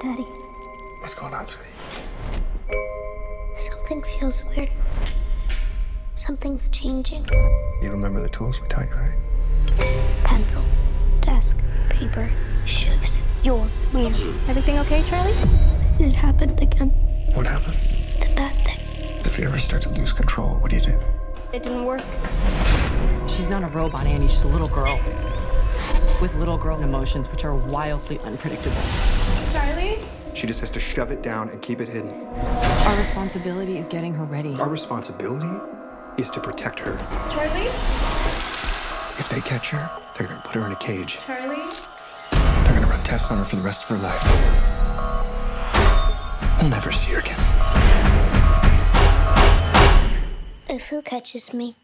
Daddy, What's going on, sweetie? something feels weird. Something's changing. You remember the tools we taught you, right? Pencil, desk, paper, shoes. You're weird. Everything okay, Charlie? It happened again. What happened? The bad thing. If you ever start to lose control, what do you do? It didn't work. She's not a robot, Andy. She's a little girl with little girl emotions, which are wildly unpredictable. Charlie? She just has to shove it down and keep it hidden. Our responsibility is getting her ready. Our responsibility is to protect her. Charlie? If they catch her, they're gonna put her in a cage. Charlie? They're gonna run tests on her for the rest of her life. We'll never see her again. If who catches me?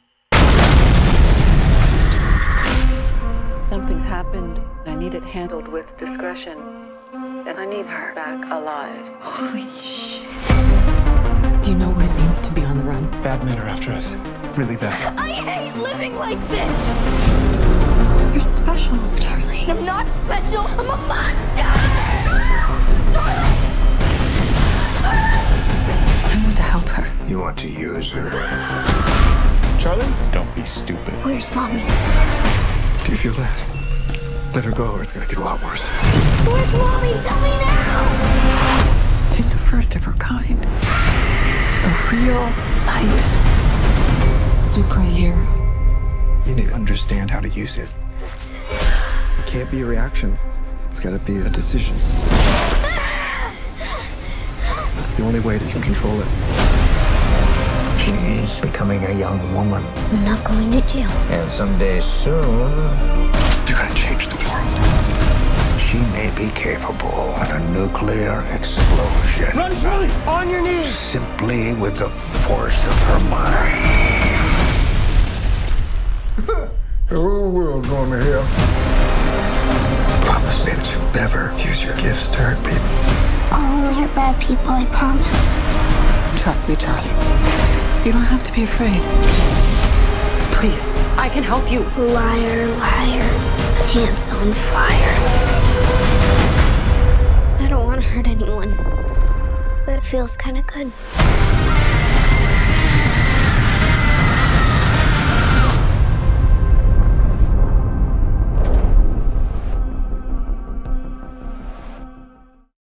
Something's happened. And I need it handled with discretion. And I need her back alive. Holy shit. Do you know what it means to be on the run? Bad men are after us. Really bad. I hate living like this! You're special, Charlie. I'm not special, I'm a monster! Charlie! I want to help her. You want to use her. Charlie? Don't be stupid. Where's mommy? Do you feel that? Let her go or it's gonna get a lot worse. Where's mommy? Tell me now! She's the first of her kind. A real life superhero. You need to understand how to use it. It can't be a reaction. It's gotta be a decision. That's the only way that you can control it. She's becoming a young woman, I'm not going to jail. and someday soon You're gonna change the world. she may be capable of a nuclear explosion. Run, Charlie! On your knees! Simply with the force of her mind. the whole world going to hell. Promise me that you'll never use your gifts to hurt people. I'll only hurt bad people, I promise. Trust me, Charlie. You don't have to be afraid. Please. I can help you. Liar, liar, pants on fire. I don't want to hurt anyone, but it feels kind of good.